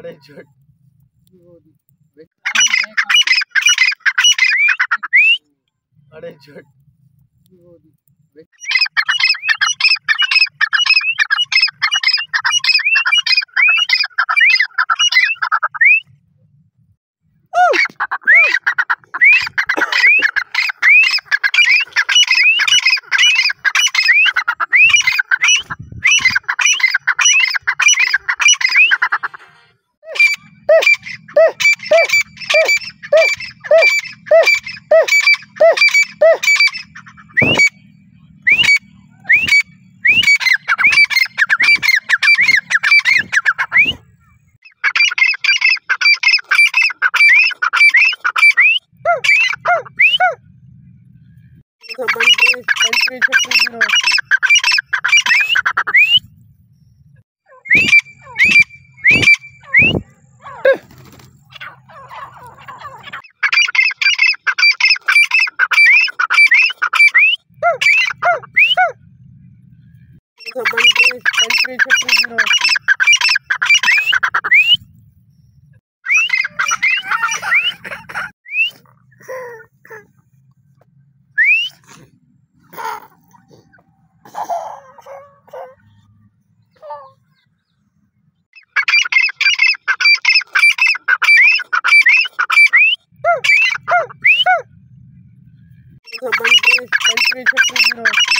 अरे झट अरे झट Country, country, country, country. Country Chhattisgarh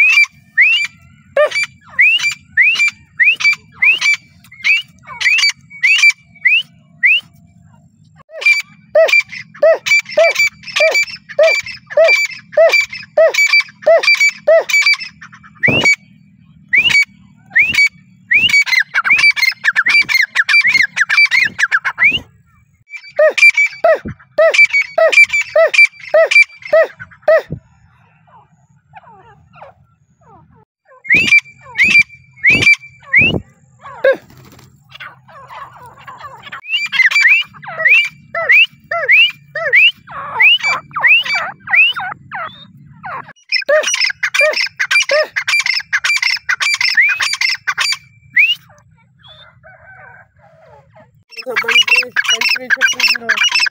સંબંધી તંત્રી છત્રી હતી